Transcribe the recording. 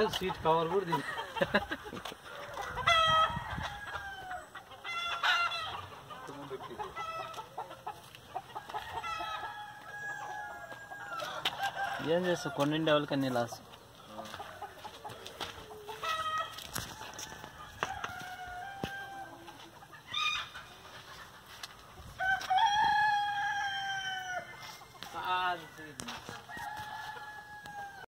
లేదు seat cover కూడా దీనికి ఏం చేస్తావు? కొన్ని డెవలకన్నీ లాస్. Ah,